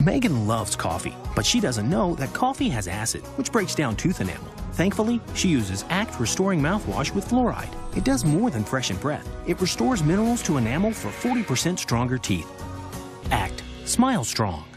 Megan loves coffee, but she doesn't know that coffee has acid, which breaks down tooth enamel. Thankfully, she uses Act Restoring Mouthwash with fluoride. It does more than freshen breath. It restores minerals to enamel for 40% stronger teeth. Act. Smile strong.